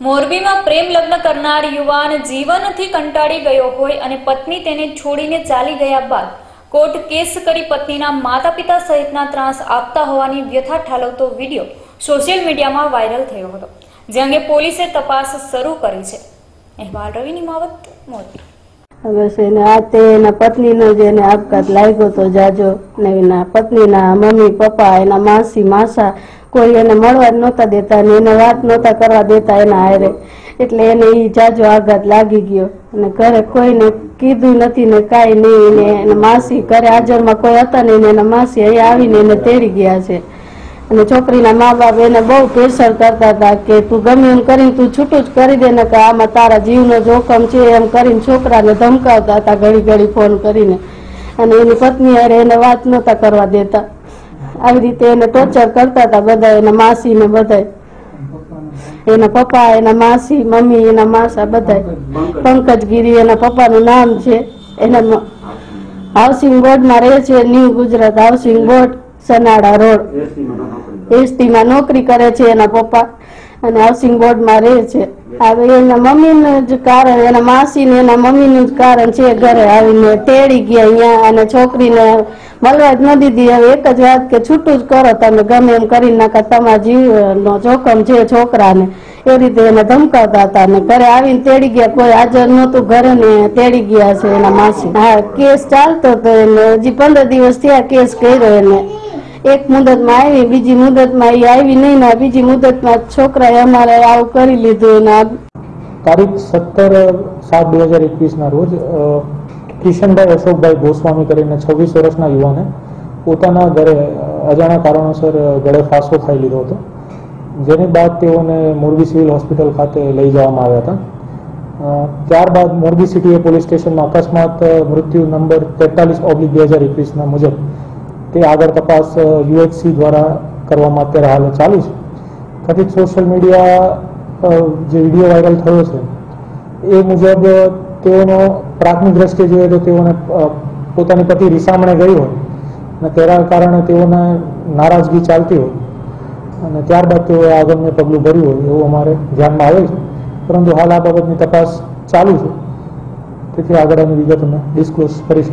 મોરબીમાં પ્રેમ લગ્ન કરનાર યુવાન જીવનથી કંટાળી ગયો હોય અને પત્ની તેને છોડીને ચાલી ગયા બાદ કોર્ટ કેસ કરી પત્નીના માતા પિતા સહિતના ત્રાસ આપતા હોવાની વ્યથા ઠાલવતો વીડિયો સોશિયલ મીડિયામાં વાયરલ થયો હતો, જે અંગે પોલીસે તપાસ શરૂ કરી છે. અહેવાલ રવિની માવત મોરબી. બસ એને આ તે એના પત્નીનો જ એને આપઘાત લાગ્યો તો જાજો. ને એના પત્નીના મમ્મી, પપ્પા, એના માસી, માસા કોઈ એને મળવા નહોતા દેતા ને એને વાત નહોતા કરવા દેતા એના હારે. એટલે એને એ જાજો આઘાત લાગી ગયો. અને ઘરે કોઈને કીધું નથી ને કાંઈ નહીં. ને એને માસી ઘરે હાજરમાં કોઈ હતા નહીં ને એના માસી અહીંયા આવીને એને તેડી ગયા છે. અને છોકરીના મા બાપ એને બહુ પ્રેશર કરતા હતા કે તું ગમે એમ કરીને તું છૂટું જ કરી દે ને કે આમાં તારા જીવનો જોખમ છે એમ કરીને છોકરાને ધમકાવતા હતા ઘડી ઘડી ફોન કરીને. અને એની પત્ની હારે એને વાત નહોતા કરવા દેતા. આવી રીતે એને ટોર્ચર કરતા હતા બધા, એના માસી ને બધા એના પપ્પા, એના માસી, મમ્મી, એના માસા બધા પંકજગીરી એના પપ્પાનું નામ છે. એના મ- હાઉસિંગ બોર્ડમાં રહે છે new Gujarat housing board, Sanada road. એસટીમાં નોકરી કરે છે એના પપ્પા અને હાઉસિંગ બોર્ડમાં રહે છે. હવે એના મમ્મીનું જ કારણ, એના માસી ને એના મમ્મીનું જ કારણ છે ઘરે આવીને તેડી ગયા અહીંયા અને છોકરીને મળવા જ ન દીધી હવે એક જ વાત કે છૂટું જ કરો તમે, ગમે એમ કરી નાખા તમારા જીવનો જોખમ છે છોકરાને. એ રીતે એને ધમકાવતા હતા ને ઘરે આવીને તેડી ગયા, કોઈ હાજર નહોતું, ઘરે ને તેડી ગયા છે એના માસી. હા, કેસ ચાલતો હતો એને, હજી પંદર દિવસ થયા કેસ કર્યો એને. એક મુદતમાં આવી, બીજી મુદતમાં એ આવી નહીં ને બીજી મુદતમાં છોકરાએ અમારે આવું કરી લીધું એના. તારીખ સત્તર સાત બે હજાર એકવીસના રોજ કિશનભાઈ અશોકભાઈ ગોસ્વામી કરીને છવ્વીસ વર્ષના યુવાને પોતાના ઘરે અજાણ્યા કારણોસર ગળે ફાંસો ખાઈ લીધો હતો. જેની બાદ તેઓને મોરબી સિવિલ હોસ્પિટલ ખાતે લઈ જવામાં આવ્યા હતા. ત્યારબાદ મોરબી સિટીએ પોલીસ સ્ટેશનમાં અકસ્માત મૃત્યુ નંબર તેતાલીસ ઓબ્લિક બે હજાર એકવીસના મુજબ તે આગળ તપાસ યુએચસી દ્વારા કરવામાં અત્યારે હાલ ચાલુ છે. કથિત સોશિયલ મીડિયા જે વીડિયો વાયરલ થયો છે, એ મુજબ તેઓનો પ્રાથમિક દ્રષ્ટિએ જોઈએ તો તેઓને પોતાની પતિ રિસામણે ગઈ હોય અને તેના કારણે તેઓને નારાજગી ચાલતી હોય અને ત્યારબાદ તેઓએ આગળનું પગલું ભર્યું હોય એવું અમારે ધ્યાનમાં આવે છે. પરંતુ હાલ આ બાબતની તપાસ ચાલુ છે. તેથી આગળ એની વિગત અમે ડિસ્ક્લોઝ કરી શકીએ.